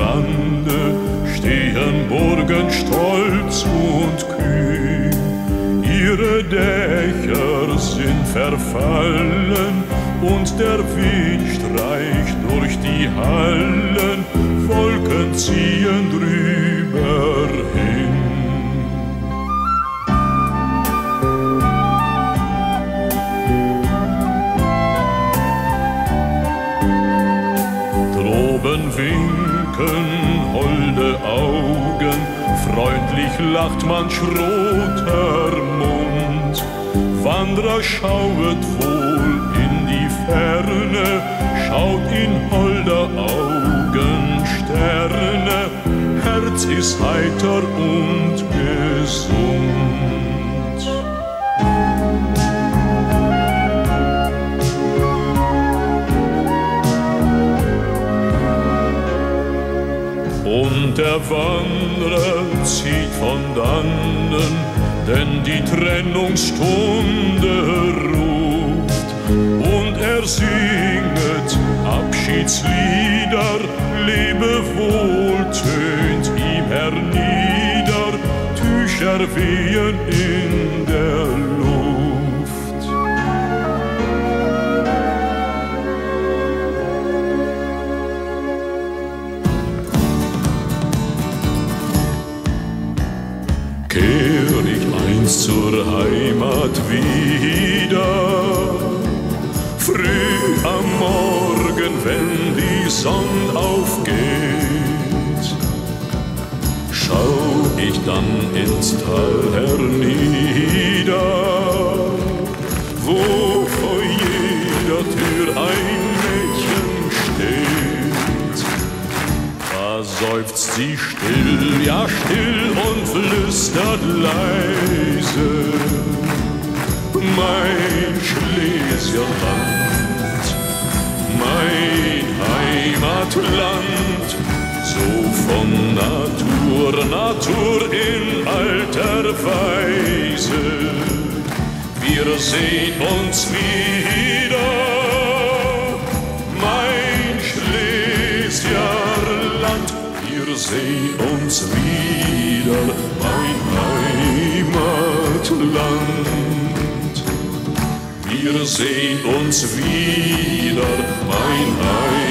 Lande stehen Burgen stolz und kühn. Ihre Dächer sind verfallen und der Wind streicht durch die Hallen, Wolken ziehen drüben. Droben winken holde Augen, freundlich lacht manch roter Mund. Wanderer schauet wohl in die Ferne, schaut in holder Augen Sterne, Herz ist heiter und gesund. Der Wanderer zieht von dannen, denn die Trennungsstunde ruft. Und er singet Abschiedslieder, Lebewohl tönt ihm hernieder, Tücher wehen in einst zur Heimat wieder, früh am Morgen, wenn die Sonne aufgeht, schau ich dann ins Tal hernieder, wo vor jeder Tür ein seufzt sie still, ja still und flüstert leise. Mein Schlesierland, mein Heimatland, so von Natur, Natur in alter Weise. Wir sehen uns wieder, sehen uns wieder, mein Heimatland. Wir sehen uns wieder, mein Heimatland.